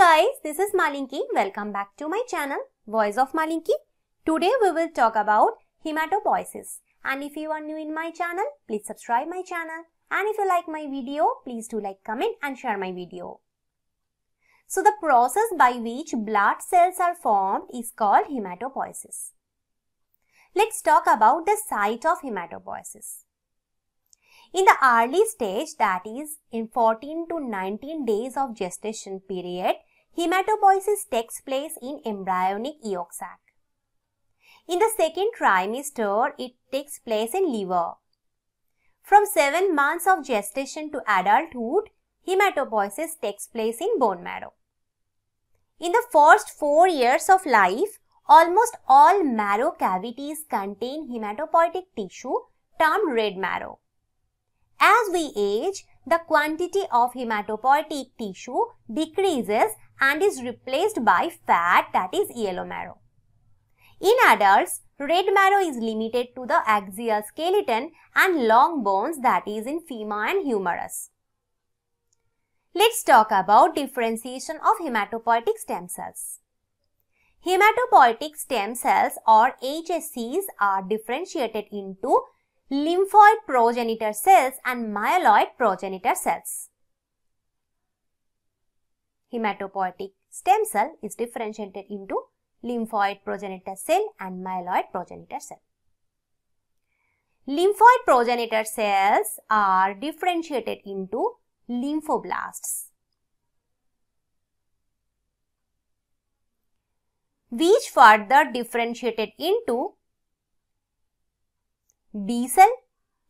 guys, this is Malinki. Welcome back to my channel, Voice of Malinki. Today we will talk about hematopoiesis. And if you are new in my channel, please subscribe my channel. And if you like my video, please do like, comment and share my video. So the process by which blood cells are formed is called hematopoiesis. Let's talk about the site of hematopoiesis. In the early stage, that is in 14 to 19 days of gestation period, hematopoiesis takes place in embryonic yolk sac. In the second trimester, it takes place in liver. From 7 months of gestation to adulthood, hematopoiesis takes place in bone marrow. In the first 4 years of life, almost all marrow cavities contain hematopoietic tissue termed red marrow. As we age, the quantity of hematopoietic tissue decreases and is replaced by fat that is yellow marrow. In adults, red marrow is limited to the axial skeleton and long bones that is in femur and humerus. Let's talk about differentiation of hematopoietic stem cells. Hematopoietic stem cells or HSCs are differentiated into lymphoid progenitor cells and myeloid progenitor cells. Hematopoietic stem cell is differentiated into lymphoid progenitor cell and myeloid progenitor cell. Lymphoid progenitor cells are differentiated into lymphoblasts. which further differentiated into B cell,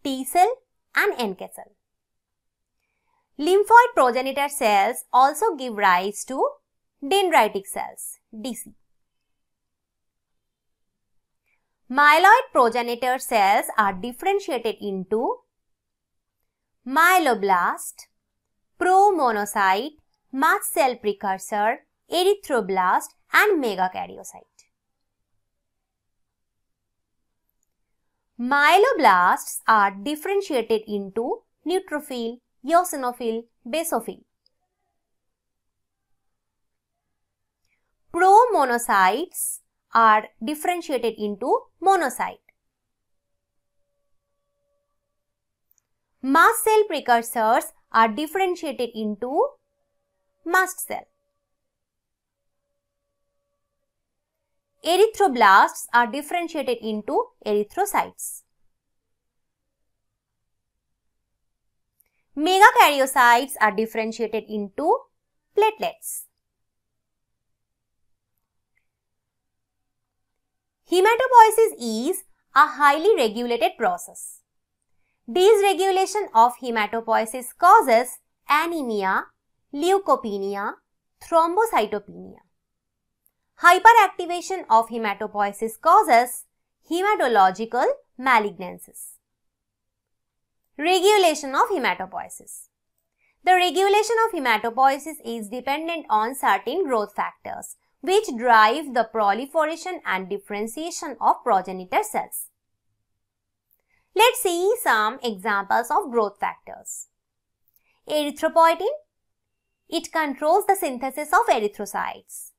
T cell and NK cell. Lymphoid progenitor cells also give rise to dendritic cells, DC. Myeloid progenitor cells are differentiated into myeloblast, promonocyte, mast cell precursor, erythroblast and megakaryocyte. Myeloblasts are differentiated into neutrophil, eosinophil, basophil. Promonocytes are differentiated into monocyte. Mast cell precursors are differentiated into mast cell. Erythroblasts are differentiated into erythrocytes. Megakaryocytes are differentiated into platelets. Hematopoiesis is a highly regulated process. Dysregulation of hematopoiesis causes anemia, leukopenia, thrombocytopenia. Hyperactivation of hematopoiesis causes hematological malignancies. Regulation of hematopoiesis. The regulation of hematopoiesis is dependent on certain growth factors which drive the proliferation and differentiation of progenitor cells. Let's see some examples of growth factors. Erythropoietin. It controls the synthesis of erythrocytes.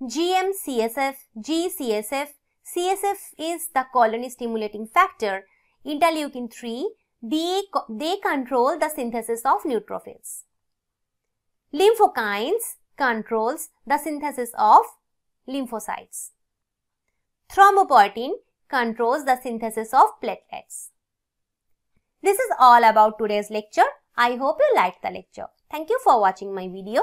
GM-CSF, G-CSF, CSF is the colony stimulating factor. Interleukin 3, they, they control the synthesis of neutrophils. Lymphokines controls the synthesis of lymphocytes. Thrombopoietin controls the synthesis of platelets. This is all about today's lecture. I hope you liked the lecture. Thank you for watching my video.